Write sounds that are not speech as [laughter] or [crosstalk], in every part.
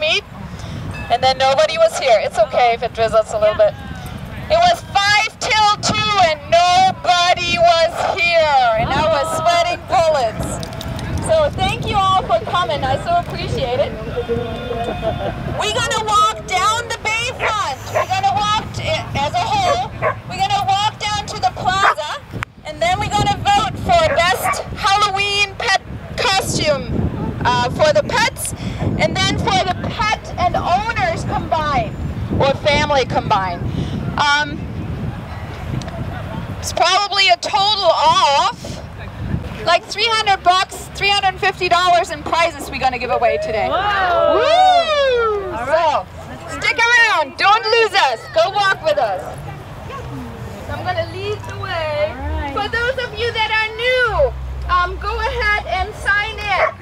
meet, and then nobody was here. It's okay if it drizzles a little bit. It was five till two and nobody was here, and I was sweating bullets. So thank you all for coming. I so appreciate it. We're gonna walk down the bayfront. We're gonna walk t- as a whole. We're gonna walk down to the plaza, and then we're gonna vote for best Halloween pet costume uh, for the pets, and then for the pet and owners combined or family combined. Um, it's probably a total of like 300 bucks, 350 dollars in prizes we're gonna give away today. Woo! So stick around, don't lose us. Go walk with us. So I'm gonna lead the way. For those of you that are new, um, go ahead and sign in.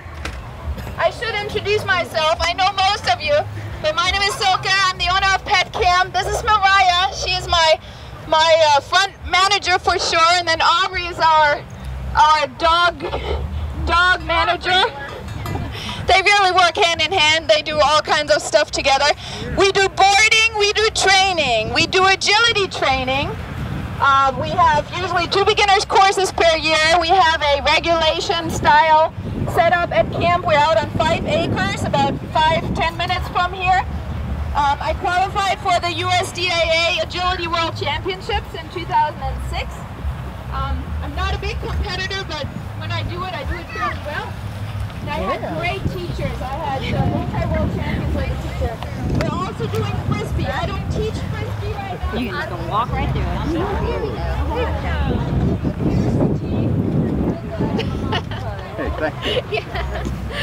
I should introduce myself. I know most of you, but my name is Silke. I'm the owner of Pet Camp. This is Mariah. She is my my uh, front manager for sure, and then Aubrey is our our dog dog manager. They really work hand in hand. They do all kinds of stuff together. We do boarding, we do training, we do agility training. Uh, we have usually two beginners courses per year. We have a regulation style setup at camp. We're out on five acres, about five, ten minutes from here. Um, I qualified for the USDAA Agility World Championships in 2006. Um, I'm not a big competitor, but when I do it, I do it fairly well. And I had great teachers. I had uh, multi-world champions a teacher. We're also doing frisbee. I don't teach frisbee right now. You can just go walk right through it. Hey, thank you.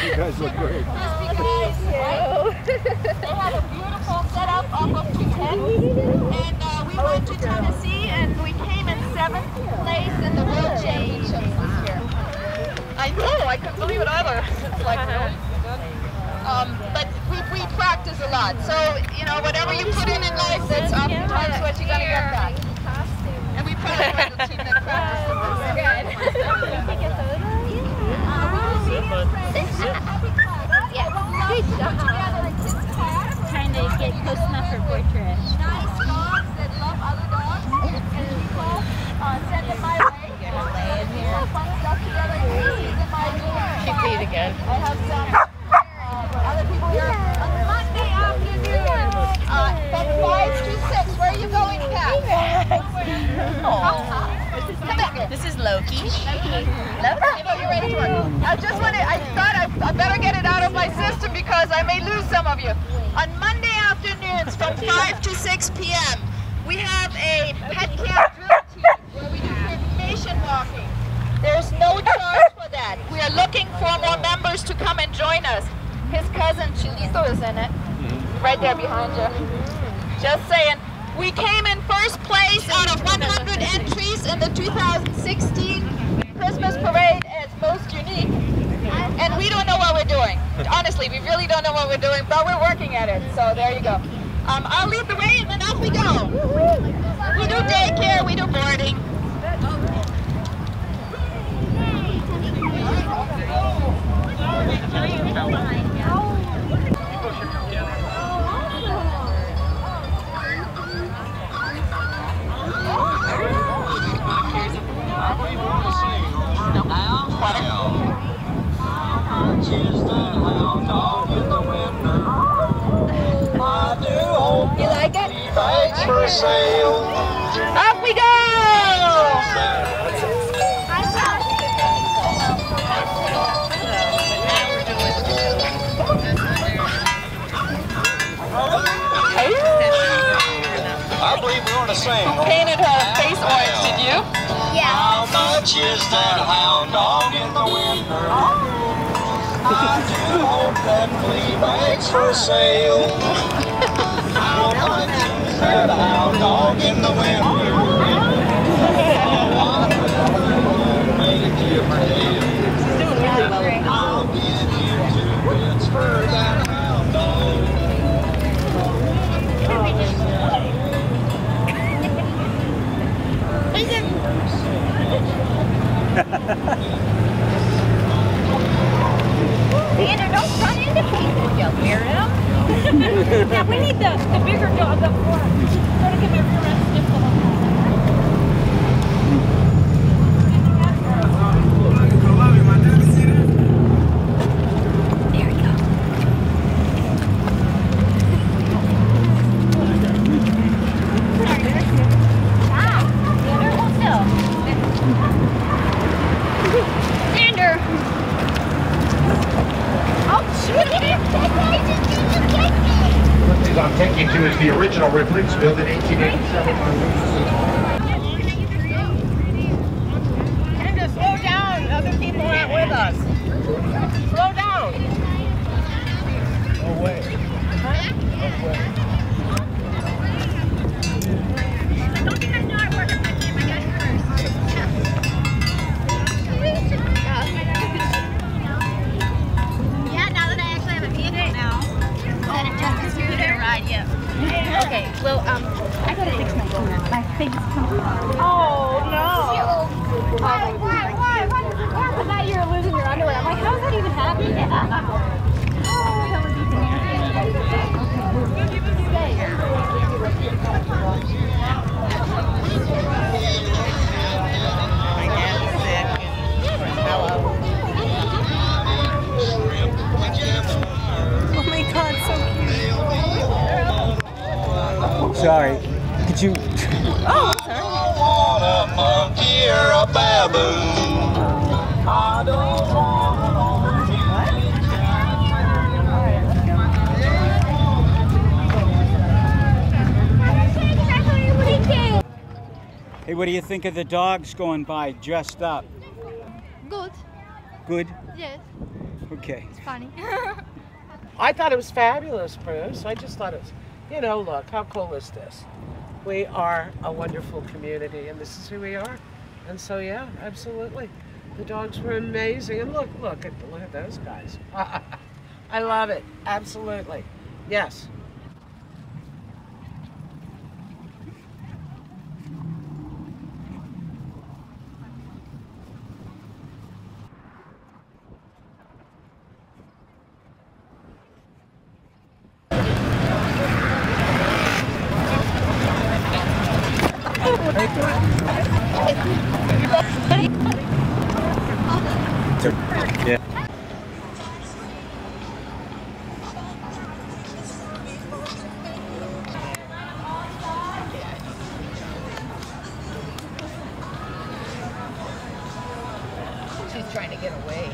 You guys look great. they had a beautiful setup off of 210. And uh, we went to Tennessee and we came in seventh place in the World Championships this year. I know, I couldn't believe it either. It's like, really? Um, but we, we practice a lot. So, you know, whatever you put in in life, that's oftentimes what you're going to get back. And we probably have a team that practices [laughs] Trying to get close enough for portrait. nice dogs that love other dogs and people uh, send them my way. Some fun stuff together. Casey's in my room. Keep feet again. I have some uh, other people here on Monday afternoon uh, from 5 to 6. Where are you going, Kat? Come back. This is Loki. You know, you're ready to work. I just wanted, I thought I, I better get it out of my system because I may lose some of you. On Monday afternoons from 5 to 6 p.m., we have a pet camp drill team where we do information walking. There's no charge for that. We are looking for more members to come and join us. His cousin Chilizo is in it, right there behind you. Just saying. We came in first place out of 100 entries in the 2016 Christmas parade as most unique. And we don't know what we're doing. Honestly, we really don't know what we're doing, but we're working at it. So there you go. Um, I'll lead the way and then off we go. We do daycare, we do boarding. You like it? for. Off we go! I believe we're going to sing. Painted her face orange, did you? How much is that hound dog gently waits for sale. How much is that our dog in the wind? Make you. I'll that. Ha ha ha. Xander, don't run into people, you weirdo. [laughs] yeah, we need the, the bigger dog up front. Give a. what do you think of the dogs going by dressed up? Good. Good. Yes. Okay. It's funny. [laughs] I thought it was fabulous, Bruce. I just thought it was, you know, look, how cool is this? We are a wonderful community, and this is who we are. And so, yeah, absolutely. The dogs were amazing. And look, look at look at those guys. [laughs] I love it. Absolutely. Yes. She's trying to get away.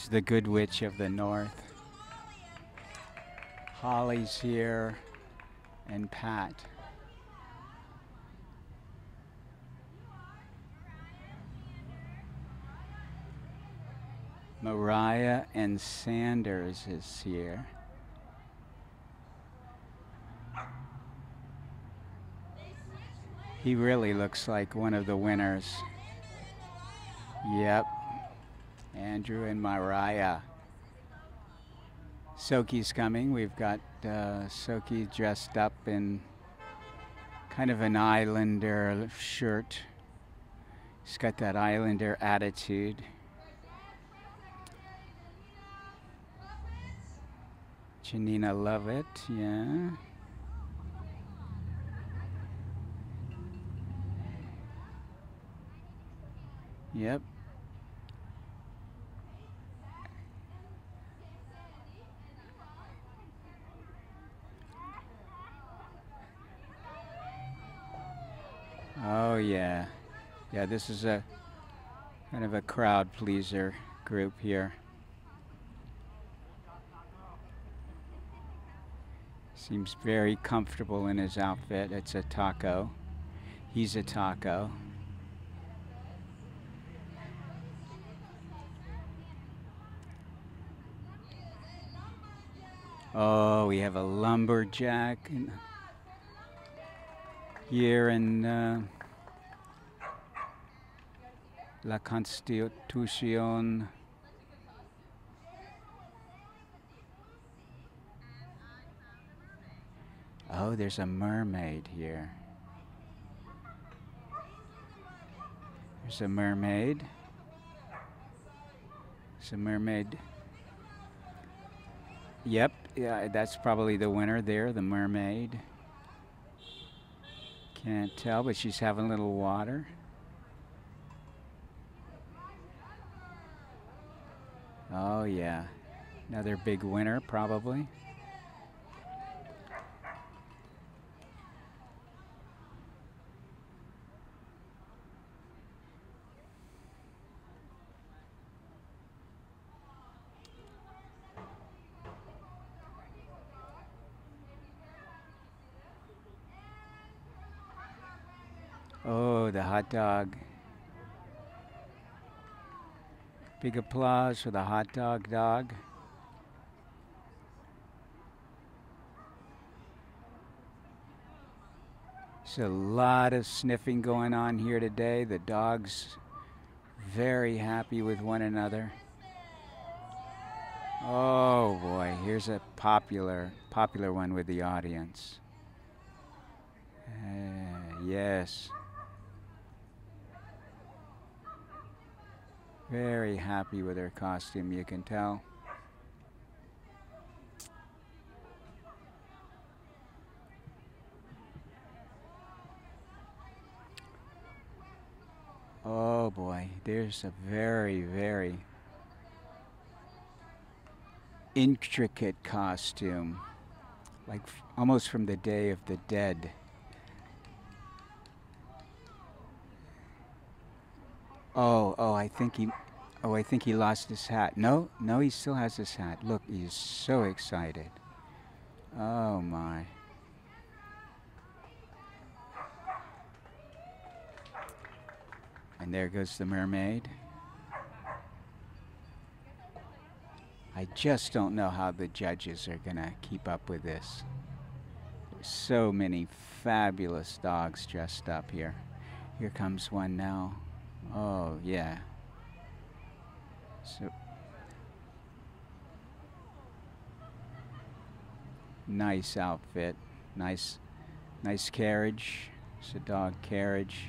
It's the Good Witch of the North. Holly's here, and Pat. Mariah and Sanders is here. He really looks like one of the winners. Yep. Andrew and Mariah. Soki's coming. We've got uh, Soki dressed up in kind of an islander shirt. He's got that islander attitude. Janina Lovett, yeah. Yep. Oh yeah. Yeah, this is a kind of a crowd pleaser group here. Seems very comfortable in his outfit. It's a taco. He's a taco. Oh, we have a lumberjack here in uh, La Constitución. Oh, there's a mermaid here. There's a mermaid. There's a mermaid. Yep, yeah, that's probably the winner there, the mermaid. Can't tell, but she's having a little water. Oh, yeah. Another big winner, probably. Oh, the hot dog. Big applause for the hot dog dog. There's a lot of sniffing going on here today. The dogs very happy with one another. Oh boy, here's a popular popular one with the audience. Uh, yes. Very happy with her costume, you can tell. Oh boy, there's a very, very intricate costume, like almost from the Day of the Dead. Oh, oh, I think he, oh, I think he lost his hat. No, no, he still has his hat. Look, he's so excited. Oh my. And there goes the mermaid. I just don't know how the judges are going to keep up with this. There's so many fabulous dogs dressed up here. Here comes one now. Oh, yeah. So nice outfit. Nice nice carriage. It's a dog carriage.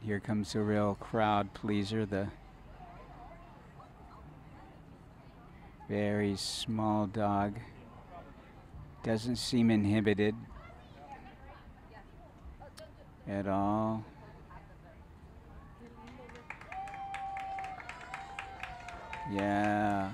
Here comes a real crowd pleaser, the very small dog. Doesn't seem inhibited at all. Yeah.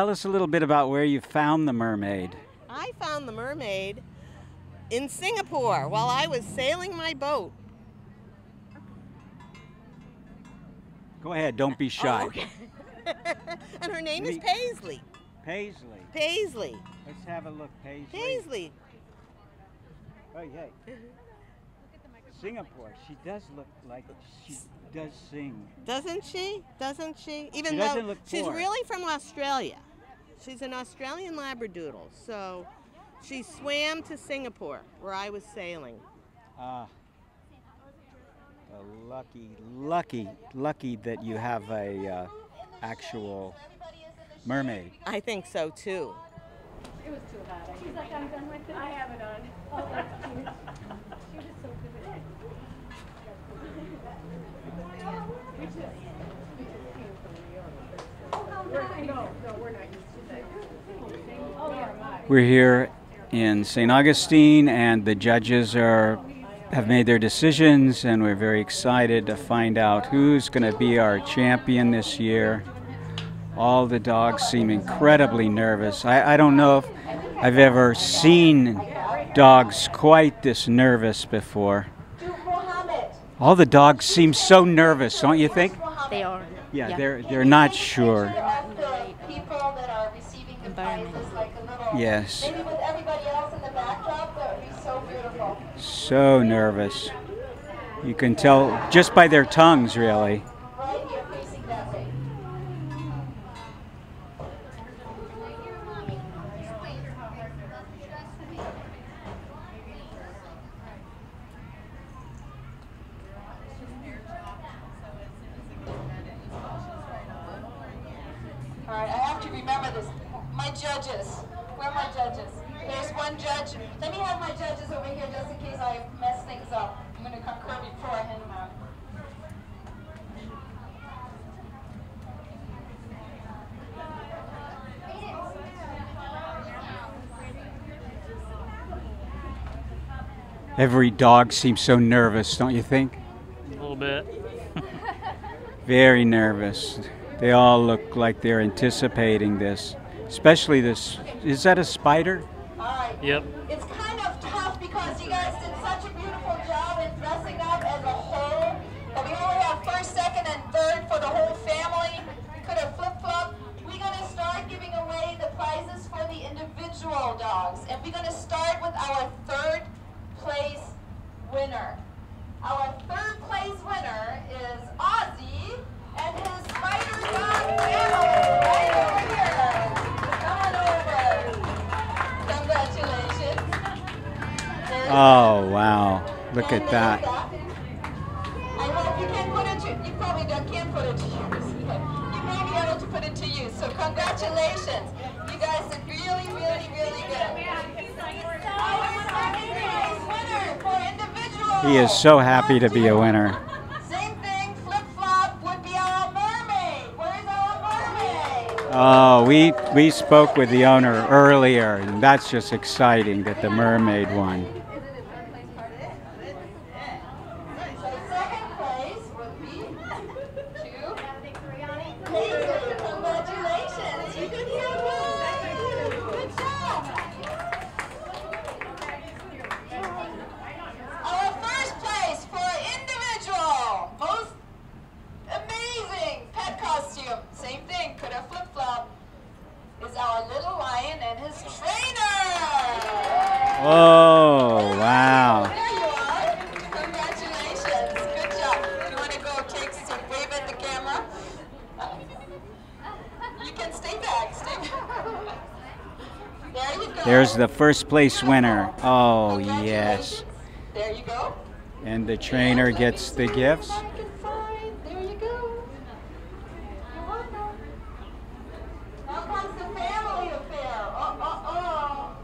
Tell us a little bit about where you found the mermaid. I found the mermaid in Singapore while I was sailing my boat. Go ahead, don't be shy. Oh, okay. [laughs] and her name is Paisley. Paisley. Paisley. Let's have a look, Paisley. Paisley. Hey, hey. Singapore. She does look like she does sing. Doesn't she? Doesn't she? Even She though she's poor. really from Australia. She's an Australian Labradoodle. So she swam to Singapore, where I was sailing. Ah. Uh, lucky, lucky, lucky that you have a uh, actual mermaid. I think so too. It was too hot. She's like, I'm done with it. I have it on. [laughs] Oh, that's cute. She was so good at it. [laughs] We're here in St. Augustine, and the judges are have made their decisions, and we're very excited to find out who's going to be our champion this year. All the dogs seem incredibly nervous. I, I don't know if I've ever seen dogs quite this nervous before. All the dogs seem so nervous, don't you think? They are. Yeah, they're they're not sure. people Yes. maybe with everybody else in the backdrop that would be so beautiful So nervous. You can tell just by their tongues, really. right here facing that way all right I have to remember this my judges where are my judges there's one judge let me have my judges over here just in case I mess things up I'm going to concur before I hand them out Every dog seems so nervous, don't you think? A little bit. [laughs] Very nervous. They all look like they're anticipating this. Especially this. Is that a spider? all right Yep. It's kind of tough because you guys did such a beautiful job in dressing up as a whole. But we only have first, second, and third for the whole family. We could have flip-flopped. We're going to start giving away the prizes for the individual dogs. And we're going to start with our third place winner. Our third place winner is Ozzy and his spider dog family. Come on over. Congratulations. Oh, wow. Look at that. I hope you can put it to, you probably don't, can't put it to use. You may be able to put it to use. So congratulations. You guys did really, really, really good. Our second place winner for individuals. He is so happy to be a winner. Same thing, flip-flop would be our mermaid. Where's our mermaid? Oh, we we spoke with the owner earlier, and that's just exciting that the mermaid won. So second place would be to Hazel. Congratulations. You did so good. Good job. Our first place for individual. Most amazing pet costume. Same thing. Could have flip-flop. Is our little lion and his trainer. Oh, wow. There you are. Congratulations. Good job. You want to go take some wave at the camera? You can stay back. Stay back. There you go. There's the first place winner. Oh, yes. There you go. And the trainer gets the gifts. I can find. There you go. Now comes the family affair. Oh, oh, oh.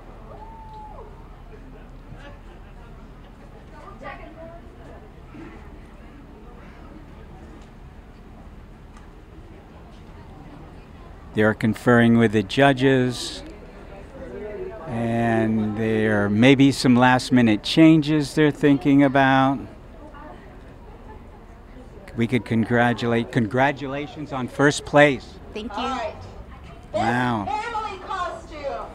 They're conferring with the judges. And there may be some last minute changes they're thinking about. We could congratulate, congratulations on first place. Thank All you. right. Wow. Family costume.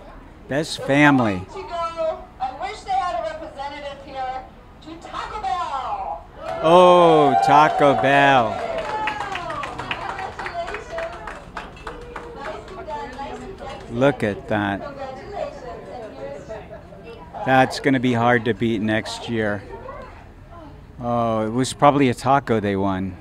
Best family. To go, I wish they had a representative here to Taco Bell. Oh, Taco Bell. Congratulations. Nicely done, nicely done. Look at that. That's going to be hard to beat next year. Oh, it was probably a taco they won.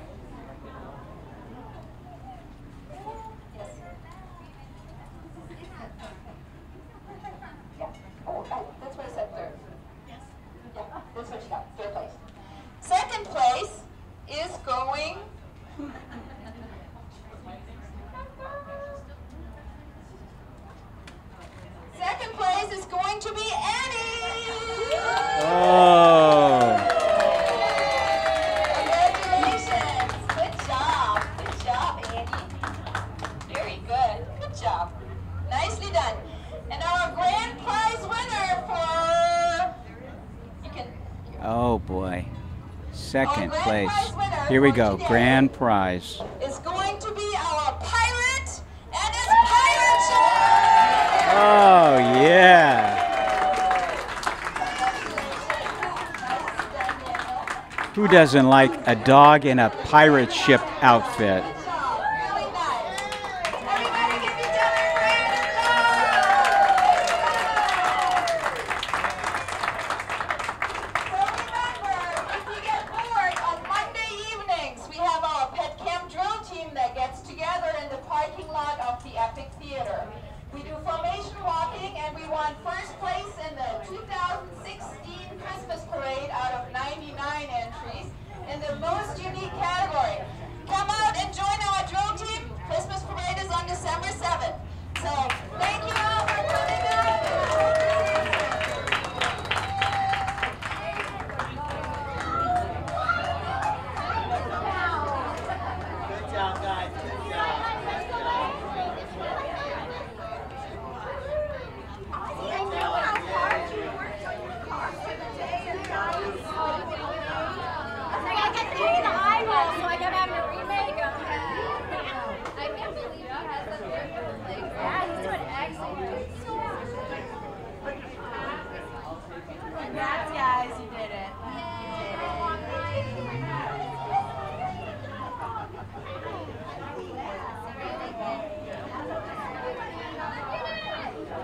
done. And our grand prize winner for... Can, oh, boy. Second place. Here we go. Grand prize. Is going to be our and his. Oh, yeah. Who doesn't like a dog in a pirate ship outfit?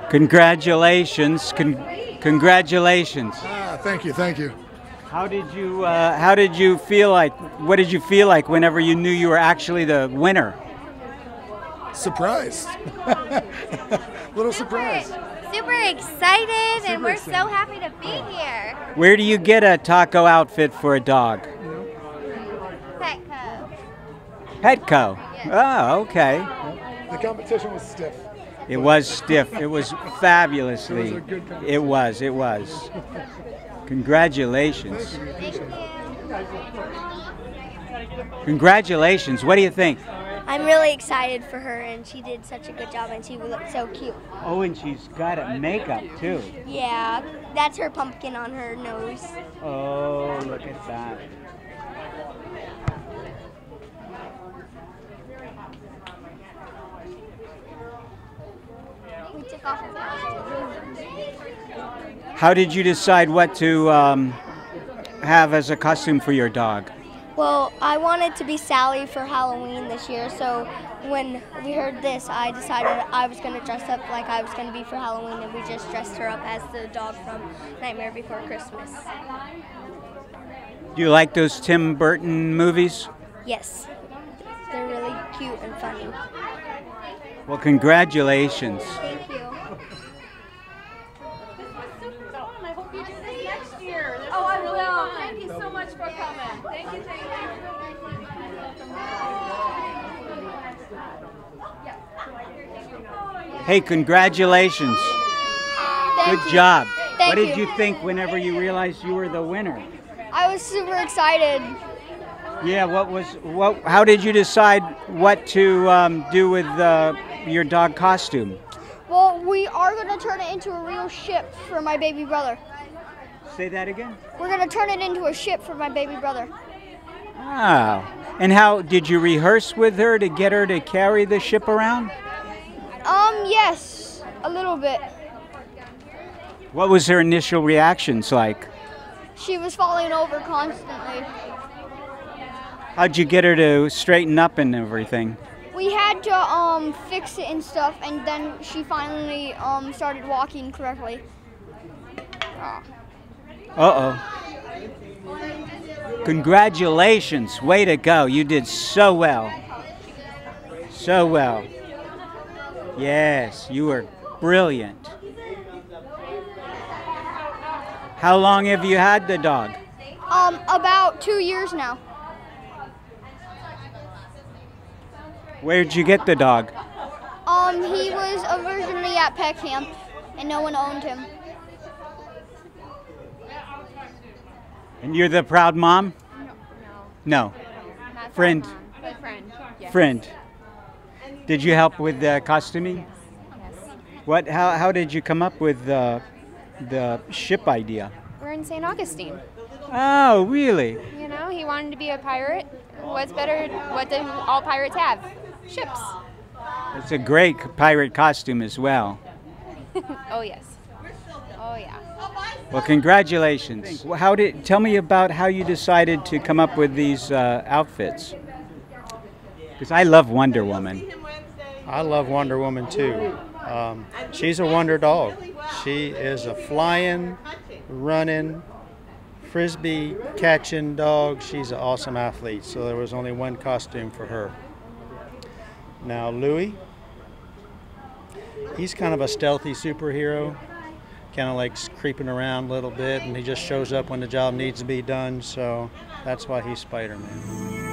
Congratulations. Con- congratulations. Ah, thank you, thank you. How did you uh, how did you feel like what did you feel like whenever you knew you were actually the winner? Surprised. [laughs] Little surprise. Super excited, and we're excited. so happy to be here. Where do you get a taco outfit for a dog? Petco. Petco. Oh, okay. The competition was stiff. It was stiff. It was fabulously. It was. It was. It was. Congratulations. Congratulations. What do you think? I'm really excited for her, and she did such a good job, and she looked so cute. Oh, and she's got a makeup too. Yeah, that's her pumpkin on her nose. Oh, look at that. We took off her costume. How did you decide what to um, have as a costume for your dog? Well, I wanted to be Sally for Halloween this year, so when we heard this, I decided I was going to dress up like I was going to be for Halloween, and we just dressed her up as the dog from Nightmare Before Christmas. Do you like those Tim Burton movies? Yes, they're really cute and funny. Well, congratulations. Thank you. I hope you do this next year. oh, I will. Thank you so much for coming. Thank you, thank Hey, congratulations. Thank Good you. job. Thank what did you. you think whenever you realized you were the winner? I was super excited. Yeah, what was what? How did you decide what to um, do with uh, your dog costume? Well, we are going to turn it into a real ship for my baby brother. Say that again. We're going to turn it into a ship for my baby brother. Oh, and how did you rehearse with her to get her to carry the ship around? Um, yes, a little bit. What was her initial reactions like? She was falling over constantly. How'd you get her to straighten up and everything? We had to um fix it and stuff, and then she finally um started walking correctly. Ah. Uh oh. Congratulations. Way to go. You did so well. So well. Yes, you were brilliant. How long have you had the dog? Um, about two years now. Where'd you get the dog? Um, he was originally at pet camp, and no one owned him. And you're the proud mom? No. Friend. friend. Friend. Did you help with the costuming? What? How, how did you come up with the the ship idea? We're in St. Augustine. Oh, really? You know, he wanted to be a pirate. What's better? What do all pirates have? Ships. It's a great pirate costume as well. [laughs] oh yes. Oh yeah. Well, congratulations. How did tell me about how you decided to come up with these uh, outfits? Because I love Wonder Woman. I love Wonder Woman too. Um, she's a wonder dog. She is a flying, running, frisbee catching dog. She's an awesome athlete. So there was only one costume for her. Now Louis, he's kind of a stealthy superhero. Kind of likes creeping around a little bit, and he just shows up when the job needs to be done. So that's why he's Spider-Man.